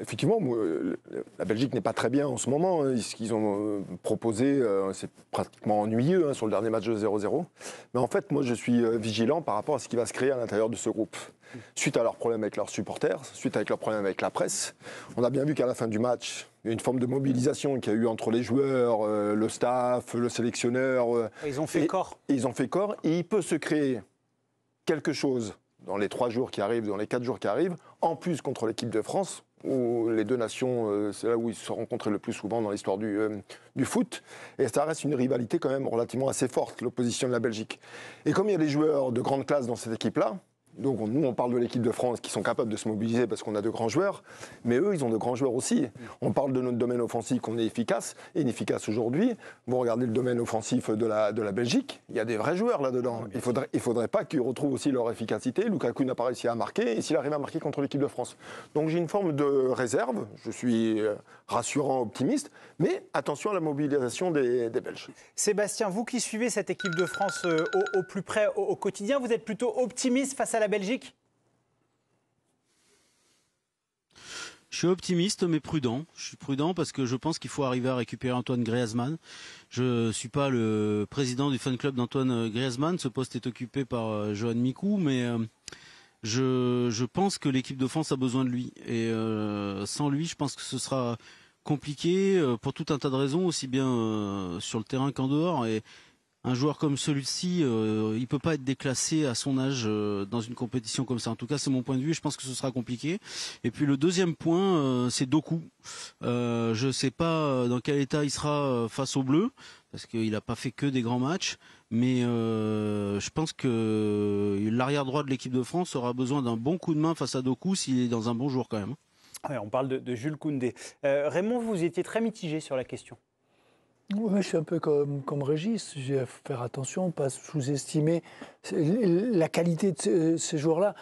effectivement, la Belgique n'est pas très bien en ce moment. Hein. Ce qu'ils ont euh, proposé, c'est pratiquement ennuyeux hein, sur le dernier match de 0-0. Mais en fait, moi, je suis vigilant par rapport à ce qui va se créer à l'intérieur de ce groupe. Suite à leurs problèmes avec leurs supporters, suite à leurs problèmes avec la presse, on a bien vu qu'à la fin du match, il y a une forme de mobilisation qu'il y a eu entre les joueurs, le staff, le sélectionneur. Ils ont fait corps. ils ont fait corps. Et il peut se créer quelque chose dans les trois jours qui arrivent, dans les quatre jours qui arrivent, en plus contre l'équipe de France, où les deux nations, euh, c'est là où ils se sont rencontrés le plus souvent dans l'histoire du, euh, du, foot. Et ça reste une rivalité quand même relativement assez forte, l'opposition de la Belgique. Et comme il y a des joueurs de grande classe dans cette équipe-là, donc nous, on parle de l'équipe de France qui sont capables de se mobiliser parce qu'on a de grands joueurs, mais eux, ils ont de grands joueurs aussi. On parle de notre domaine offensif qu'on est efficace, inefficace aujourd'hui. Vous regardez le domaine offensif de la, de la Belgique, il y a des vrais joueurs là-dedans. Il ne faudrait, il faudrait pas qu'ils retrouvent aussi leur efficacité. Lukaku n'a pas réussi à marquer, et s'il arrive à marquer contre l'équipe de France. Donc j'ai une forme de réserve, je suis euh, rassurant, optimiste, mais attention à la mobilisation des, Belges. Sébastien, vous qui suivez cette équipe de France euh, au, plus près, au quotidien, vous êtes plutôt optimiste face à la Belgique? Je suis optimiste mais prudent. Je suis prudent parce que je pense qu'il faut arriver à récupérer Antoine Griezmann. Je suis pas le président du fan club d'Antoine Griezmann. Ce poste est occupé par euh, Johan Mikou, mais euh, je, pense que l'équipe de France a besoin de lui. Et euh, sans lui, je pense que ce sera compliqué pour tout un tas de raisons, aussi bien sur le terrain qu'en dehors. Un joueur comme celui-ci, euh, il peut pas être déclassé à son âge euh, dans une compétition comme ça. En tout cas, c'est mon point de vue. Je pense que ce sera compliqué. Et puis le deuxième point, euh, c'est Doku. Euh, je sais pas dans quel état il sera face au bleu, parce qu'il n'a pas fait que des grands matchs. Mais je pense que l'arrière droit de l'équipe de France aura besoin d'un bon coup de main face à Doku s'il est dans un bon jour quand même. on parle de, de Jules Koundé. Raymond, vous étiez très mitigé sur la question. Oui, je suis un peu comme, comme Régis. J'ai à faire attention, pas sous-estimer la qualité de ces, joueurs-là.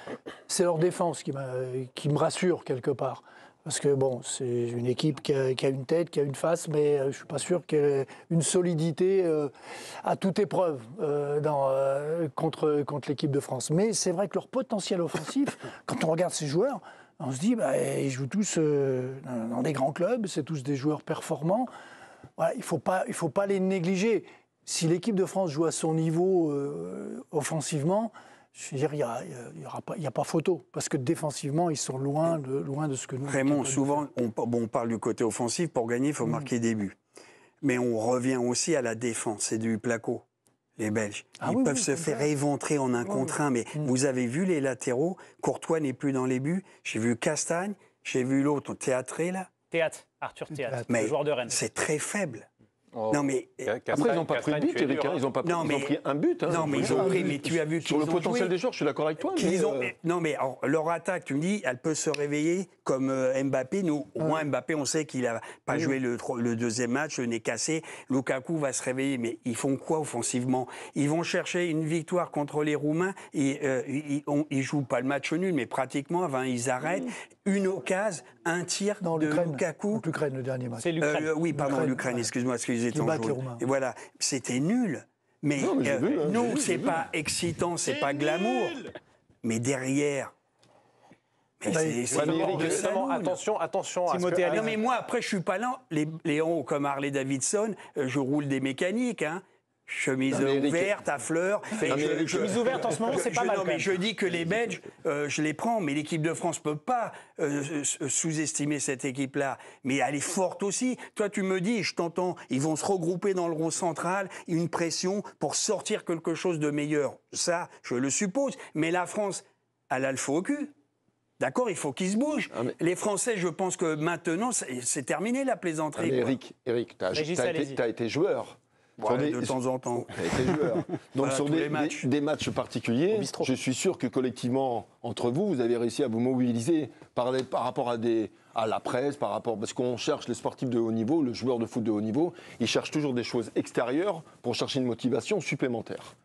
C'est leur défense qui, qui me rassure quelque part. Parce que bon, c'est une équipe qui a, une tête, qui a une face, mais euh, je ne suis pas sûr qu'elle ait une solidité euh, à toute épreuve euh, contre, contre l'équipe de France. Mais c'est vrai que leur potentiel offensif, quand on regarde ces joueurs, on se dit, bah, ils jouent tous dans des grands clubs, c'est tous des joueurs performants il ne faut, pas, faut pas les négliger. Si l'équipe de France joue à son niveau euh, offensivement, je veux dire, il n'y a, a, pas photo. Parce que défensivement, ils sont loin de, loin de ce que nous... Raymond, souvent, on, bon, on, parle du côté offensif. Pour gagner, il faut mm. marquer des buts. Mais on revient aussi à la défense. C'est du placo, les Belges. Ah ils peuvent se faire éventrer en un contre un. Mais mm. vous avez vu les latéraux. Courtois n'est plus dans les buts. J'ai vu Castagne. J'ai vu l'autre théâtré, là. Théâtre, Arthur Théâtre, mais joueur de Rennes. C'est très faible. Oh. Non mais après ils n'ont pas pris de but, Eric. Ils ont pas pris, ils ont pris un but. Hein. Non mais ils ont pris. Mais tu as vu sur le potentiel des joueurs, je suis d'accord avec toi. Mais ont, euh, non mais leur attaque, tu me dis, elle peut se réveiller comme euh, Mbappé. Nous, au moins Mbappé, on sait qu'il a pas joué le, le, deuxième match, le nez cassé. Lukaku va se réveiller, mais ils font quoi offensivement? Ils vont chercher une victoire contre les Roumains. Et, euh, ils, ne jouent pas le match nul, mais pratiquement, enfin, ils arrêtent une occasion, un tir de Lukaku. L'Ukraine, le dernier match. C'est l'Ukraine. oui, pardon, l'Ukraine. Excuse-moi, excusez et voilà, c'était nul. Mais, non, euh, nous, c'est pas excitant, c'est pas glamour. Mais derrière, mais c'est attention, attention. À Non, mais moi, après, je suis pas là. Les Léon, comme Harley Davidson, euh, je roule des mécaniques. Hein. Chemise ouverte à fleurs. chemise ouverte en ce moment, c'est pas mal. Non, mais je dis que les Belges, euh, je les prends, mais l'équipe de France peut pas euh, sous-estimer cette équipe-là. Mais elle est forte aussi. Toi, tu me dis, je t'entends, ils vont se regrouper dans le rond central, une pression pour sortir quelque chose de meilleur. Ça, je le suppose. Mais la France, elle a le faux au cul. D'accord, il faut qu'ils se bougent. Ah, les Français, je pense que maintenant, c'est terminé la plaisanterie. Ah, Eric, Eric tu as, été joueur de temps en temps. Donc sur des, matchs. particuliers, je suis sûr que collectivement, entre vous, vous avez réussi à vous mobiliser par, par rapport à, des, à la presse, par rapport parce qu'on cherche les sportifs de haut niveau, le joueur de foot de haut niveau, il cherche toujours des choses extérieures pour chercher une motivation supplémentaire.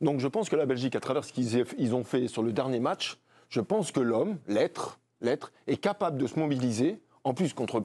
Donc je pense que la Belgique, à travers ce qu'ils ont fait sur le dernier match, je pense que l'homme, l'être, l'être, est capable de se mobiliser, en plus contre,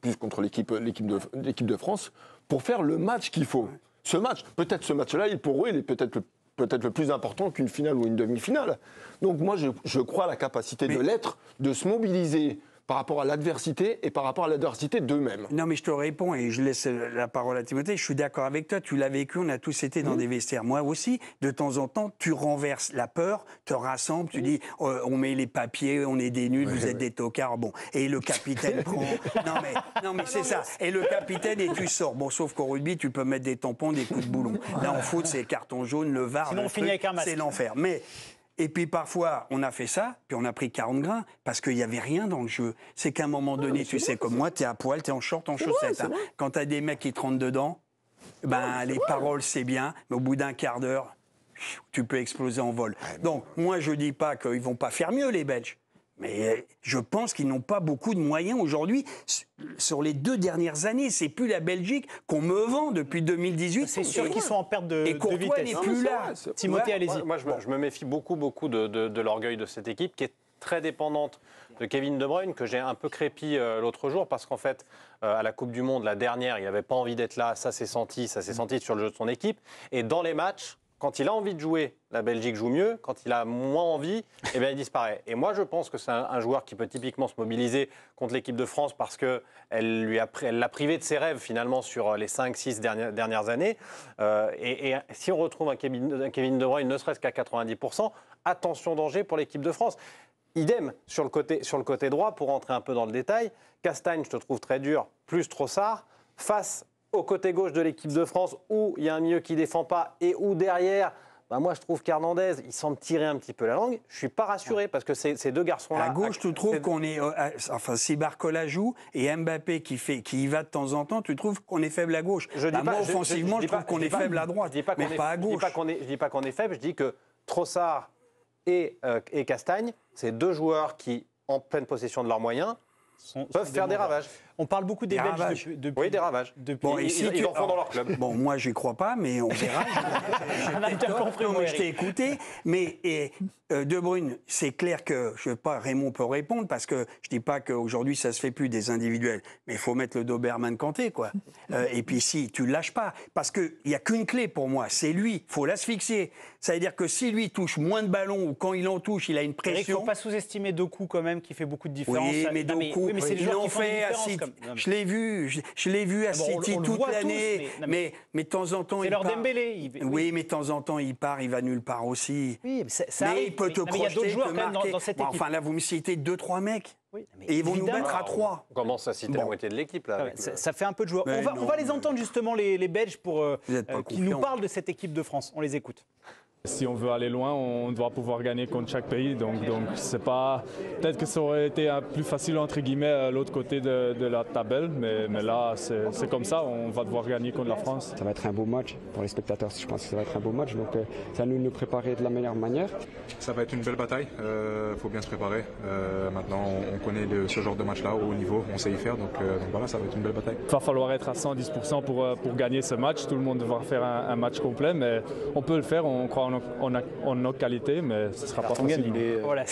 plus contre l'équipe de, de France, pour faire le match qu'il faut. Ce match, peut-être ce match-là, pour eux, il est peut-être le peut-être le plus important qu'une finale ou une demi-finale. Donc moi, je, crois à la capacité de l'être de se mobiliser par rapport à l'adversité et par rapport à l'adversité d'eux-mêmes. Non, mais je te réponds et je laisse la parole à Timothée. Je suis d'accord avec toi. Tu l'as vécu. On a tous été dans des vestiaires. Moi aussi, de temps en temps, tu renverses la peur, te rassembles, tu dis euh, on met les papiers, on est des nuls, vous êtes des tocards. Bon, et le capitaine prend. Non, mais, non, mais c'est ça. Et le capitaine, et tu sors. Bon, sauf qu'au rugby, tu peux mettre des tampons, des coups de boulon. Là, en foot, c'est carton jaune, le VAR. Sinon, le on finit avec un masque. C'est l'enfer. Mais. Et puis parfois, on a fait ça, puis on a pris 40 grains, parce qu'il n'y avait rien dans le jeu. C'est qu'à un moment donné, tu sais, comme moi, tu es à poil, tu es en short, en chaussettes. hein. Quand tu as des mecs qui te rentrent dedans, ben, les paroles, c'est bien, mais au bout d'un quart d'heure, tu peux exploser en vol. Donc, moi, je dis pas qu'ils vont pas faire mieux, les Belges. Mais euh, je pense qu'ils n'ont pas beaucoup de moyens aujourd'hui. Sur les deux dernières années, c'est plus la Belgique qu'on me vend depuis 2018. C'est sûr qu'ils sont en perte de, Et de vitesse. n'est plus là. Timothée, Ouais. allez-y. Moi, moi, je, me, je me méfie beaucoup, beaucoup de, de- de l'orgueil de cette équipe qui est très dépendante de Kevin De Bruyne, que j'ai un peu crépi euh, l'autre jour, parce qu'en fait, euh, à la Coupe du Monde, la dernière, il n'avait pas envie d'être là, ça s'est senti, ça s'est senti sur le jeu de son équipe. Et dans les matchs, quand il a envie de jouer, la Belgique joue mieux. Quand il a moins envie, eh bien, il disparaît. Et moi, je pense que c'est un, un joueur qui peut typiquement se mobiliser contre l'équipe de France parce qu'elle elle l'a privé de ses rêves finalement sur les 5-6 dernières, dernières années. Euh, et, et si on retrouve un Kevin, un Kevin De Bruyne, ne serait-ce qu'à 90%, attention danger pour l'équipe de France. Idem sur le, côté, sur le côté droit, pour rentrer un peu dans le détail. Castagne, je te trouve très dur, plus Trossard. Face au côté gauche de l'équipe de France, où il y a un milieu qui défend pas et où derrière, bah moi je trouve qu'Hernandez, il semble tirer un petit peu la langue. Je suis pas rassuré parce que ces, ces deux garçons-là. À gauche, tu trouves qu'on est. euh, enfin, si Barcola joue et Mbappé qui, fait, qui y va de temps en temps, tu trouves qu'on est faible à gauche. Je dis Bah, pas- je- offensivement, je, dis pas- trouve qu'on est pas- faible à droite, je dis pas mais qu'on est- pas à Je dis gauche. pas qu'on est, je dis pas qu'on est faible, je dis que Trossard et, euh, et Castagne, c'est deux joueurs qui, en pleine possession de leurs moyens, Sont- peuvent sont faire des ravages. On parle beaucoup des, Des Belges ravages. depuis, depuis- Oui, des ravages. depuis- Bon, et ils, si ils- tu- ils en font dans leur club. Bon, moi, j'y crois pas, mais on verra. Je t'ai écouté. Mais et, euh, De Bruyne, c'est clair que, je sais pas, Raymond peut répondre, parce que je dis pas qu'aujourd'hui, ça se fait plus des individuels. Mais il faut mettre le Doberman Kanté, quoi. Euh, et puis, si, tu le lâches pas. Parce qu'il n'y a qu'une clé pour moi, c'est lui. Il faut l'asphyxier. Ça veut dire que si lui touche moins de ballons, ou quand il en touche, il a une Eric, il ne pression. faut pas sous-estimer Doku quand même, qui fait beaucoup de différence. Oui, mais Doku, oui, mais c'est les ils joueurs l'ont qui font une fait à différence, City. Comme- non, mais- Je l'ai vu, je, je l'ai vu à Ah bon, on- City on toute l'année. mais- mais- mais, mais de temps en temps, C'est il leur part. Dembélé. il- Oui, mais de temps en temps, il part, il va nulle part aussi. Oui, mais ça, ça il peut te mais il y a projeter, d'autres joueurs te quand même dans, cette Bon. Enfin, là, vous me citez deux, trois mecs. Oui, mais Et ils vont nous mettre à trois. On commence à citer la Bon. moitié de l'équipe là. Ah avec ça, le- ça fait un peu de joueurs. On va, non, on va les entendre justement, les, les Belges, pour, euh, euh, qui confiants. nous parlent de cette équipe de France. On les écoute. Si on veut aller loin, on doit pouvoir gagner contre chaque pays. Donc, donc c'est pas. Peut-être que ça aurait été plus facile entre guillemets à l'autre côté de, de la tabelle, mais, mais là c'est c'est comme ça. On va devoir gagner contre la France. Ça va être un beau match pour les spectateurs. Je pense que ça va être un beau match. Donc, euh, c'est à nous de nous préparer de la meilleure manière. Ça va être une belle bataille, il faut bien se préparer. Euh, maintenant, on, on connaît le- ce genre de match-là au haut niveau, on sait y faire, donc, euh, donc voilà, ça va être une belle bataille. Il va falloir être à 110% pour, euh, pour gagner ce match. Tout le monde devra faire un, un match complet, mais on peut le faire. On croit en, en nos qualités, mais ce sera pas facile. Voilà,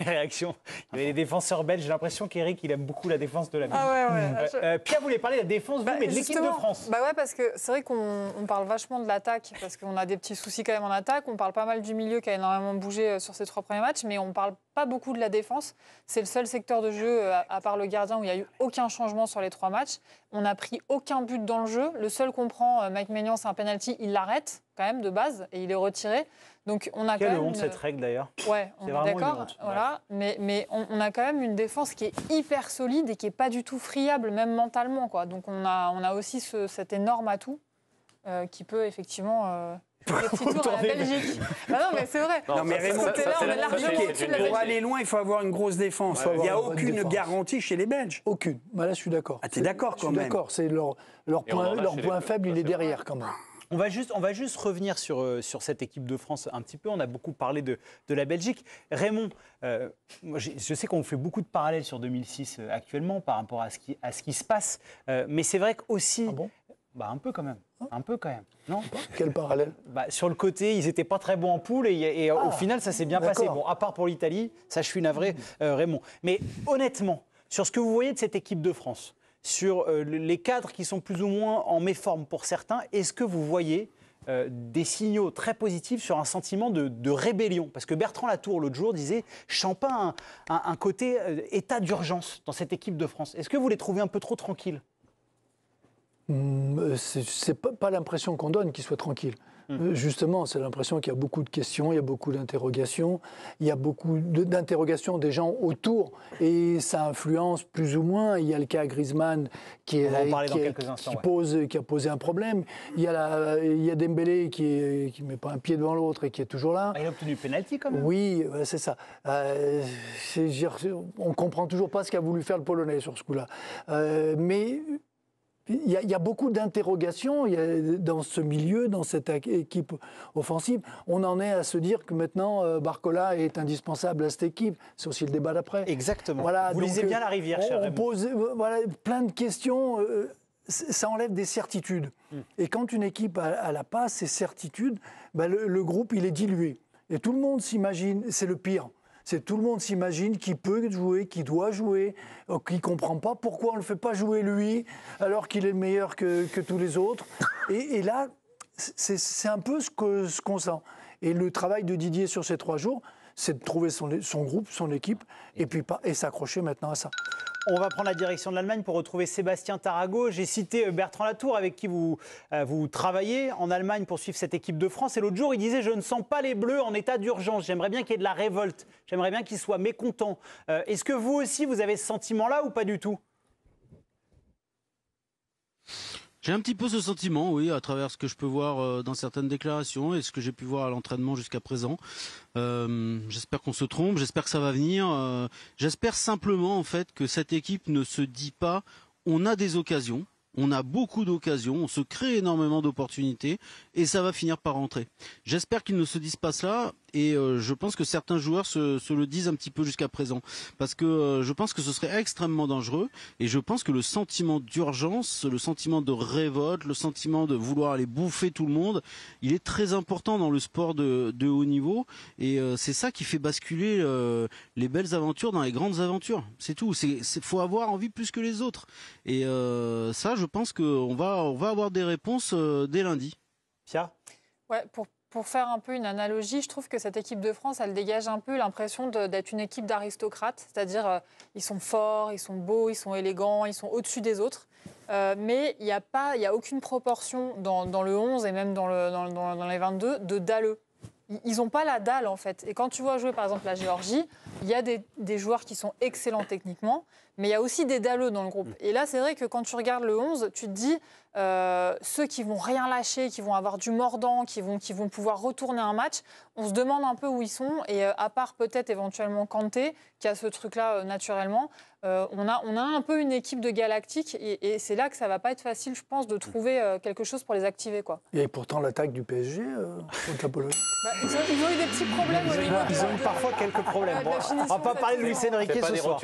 réaction. Il y avait les défenseurs belges. J'ai l'impression qu'Eric, il aime beaucoup la défense de la Belgique. Ah ouais, ouais. Euh, euh, Pierre voulait parler de la défense, vous, Bah, mais de l'équipe de France. Bah ouais, parce que c'est vrai qu'on on parle vachement de l'attaque, parce qu'on a des petits soucis quand même en attaque. On parle pas mal du milieu qui a énormément bougé euh, sur ces trois premiers matchs, mais on parle pas beaucoup de la défense. C'est le seul secteur de jeu, euh, à, à part le gardien, où il n'y a eu aucun changement sur les trois matchs. On n'a pris aucun but dans le jeu. Le seul qu'on prend, euh, Mike Maignan, c'est un penalty, il l'arrête quand même de base, et il est retiré. Donc on a Quelle quand même honte une- cette règle d'ailleurs. Ouais, on C'est est vraiment une d'accord. Voilà. Mais, mais on, on a quand même une défense qui est hyper solide et qui n'est pas du tout friable, même mentalement. Quoi. Donc on a, on a aussi ce- cet énorme atout euh, qui peut effectivement. Euh, faire des petits tours à la Tourner. Belgique. Bah non, mais c'est vrai. Non, mais Raymond, est Pour aller loin, il faut avoir une grosse défense. Il n'y a aucune défense. garantie chez les Belges. Aucune. Bah là, je suis d'accord. Ah, t'es d'accord Je suis quand même d'accord. C'est leur, leur point, leur point faible, il est derrière quand même. On va juste, on va juste revenir sur, euh, sur cette équipe de France un petit peu. On a beaucoup parlé de, de la Belgique. Raymond, euh, moi, je sais qu'on fait beaucoup de parallèles sur 2006 euh, actuellement par rapport à ce qui, à ce qui se passe. Euh, mais c'est vrai qu'aussi. Ah bon? Bah, un peu quand même. Un peu quand même. Non? Quel parallèle? Bah, Sur le côté, ils n'étaient pas très bons en poule et, et au Ah, final, ça s'est bien passé. Bon, à part pour l'Italie, ça, je suis navré, euh, Raymond. Mais honnêtement, sur ce que vous voyez de cette équipe de France, sur euh, le- les cadres qui sont plus ou moins en méforme pour certains, est-ce que vous voyez euh, des signaux très positifs sur un sentiment de, rébellion? Parce que Bertrand Latour, l'autre jour, disait Je sens pas un, côté euh, état d'urgence dans cette équipe de France. Est-ce que vous les trouvez un peu trop tranquilles? Euh, C'est pas l'impression qu'on donne qu'ils soient tranquilles. Euh, Justement, c'est l'impression qu'il y a beaucoup de questions, il y a beaucoup d'interrogations, il y a beaucoup d'interrogations des gens autour et ça influence plus ou moins. Il y a le cas Griezmann qui, est- est- instants, ouais. pose, qui a posé un problème. Il y a, la, il y a Dembélé qui ne met pas un pied devant l'autre et qui est toujours là. Ah, Il a obtenu penalty quand même. Oui, c'est ça. Euh, on comprend toujours pas ce qu'a voulu faire le Polonais sur ce coup-là. Euh, mais il y, a- il y a beaucoup d'interrogations dans ce milieu, dans cette équipe offensive. On en est à se dire que maintenant, euh, Barcola est indispensable à cette équipe. C'est aussi le débat d'après. Exactement. Voilà, vous donc, lisez bien la rivière, cher on pose euh, voilà, plein de questions. euh, ça enlève des certitudes. Hmm. Et quand une équipe a, la pas ces certitudes, ben, le, le groupe il est dilué. Et tout le monde s'imagine, c'est le pire. C'est tout le monde s'imagine qu'il peut jouer, qu'il doit jouer, euh, qu'il comprend pas pourquoi on le fait pas jouer lui, alors qu'il est meilleur que, que tous les autres. Et, et là, c'est un peu ce qu'on sent. Et le travail de Didier sur ces trois jours, c'est de trouver son, son groupe, son équipe, et puis pas, et s'accrocher maintenant à ça. On va prendre la direction de l'Allemagne pour retrouver Sébastien Tarago. J'ai cité euh, Bertrand Latour avec qui vous, euh, vous travaillez en Allemagne pour suivre cette équipe de France. Et l'autre jour, il disait Je ne sens pas les Bleus en état d'urgence. J'aimerais bien qu'il y ait de la révolte. J'aimerais bien qu'ils soient mécontents. Euh, Est-ce que vous aussi, vous avez ce sentiment-là ou pas du tout? J'ai un petit peu ce sentiment, oui, à travers ce que je peux voir euh, dans certaines déclarations et ce que j'ai pu voir à l'entraînement jusqu'à présent. Euh, j'espère qu'on se trompe, j'espère que ça va venir. euh, j'espère simplement en fait que cette équipe ne se dit pas on a des occasions, on a beaucoup d'occasions, on se crée énormément d'opportunités et ça va finir par rentrer. J'espère qu'ils ne se disent pas cela et euh, je pense que certains joueurs se, se le disent un petit peu jusqu'à présent parce que euh, je pense que ce serait extrêmement dangereux et je pense que le sentiment d'urgence, le sentiment de révolte, le sentiment de vouloir aller bouffer tout le monde, il est très important dans le sport de, de haut niveau et euh, c'est ça qui fait basculer euh, les belles aventures dans les grandes aventures. C'est tout. C'est c'est- faut avoir envie plus que les autres et euh, ça, je pense qu'on va on va avoir des réponses euh, dès lundi. Pia? Ouais, pour, pour faire un peu une analogie, je trouve que cette équipe de France, elle dégage un peu l'impression d'être une équipe d'aristocrates, c'est-à-dire euh, ils sont forts, ils sont beaux, ils sont élégants, ils sont au-dessus des autres. Euh, mais il n'y a, pas- a aucune proportion dans, le 11 et même dans, le, dans, dans- les 22 de dalleux. Ils- n'ont pas la dalle en fait. Et quand tu vois jouer par exemple la Géorgie, il y a des joueurs qui sont excellents techniquement, mais il y a aussi des dalleux dans le groupe. Et là, c'est vrai que quand tu regardes le 11, tu te dis, euh, ceux qui vont rien lâcher, qui vont avoir du mordant, qui vont, qui vont pouvoir retourner un match, on se demande un peu où ils sont. Et euh, à part peut-être éventuellement Kanté, qui a ce truc-là euh, naturellement, euh, on, a, on a un peu une équipe de galactiques. Et, et c'est là que ça va pas être facile, je pense, de trouver euh, quelque chose pour les activer. Quoi. Et pourtant l'attaque du PSG euh, contre la Pologne. Bah, ils, ont, ils ont eu des petits problèmes au niveau Ils ont eu parfois quelques problèmes. Bon, on va pas parler de Luis. Enrique ce soir.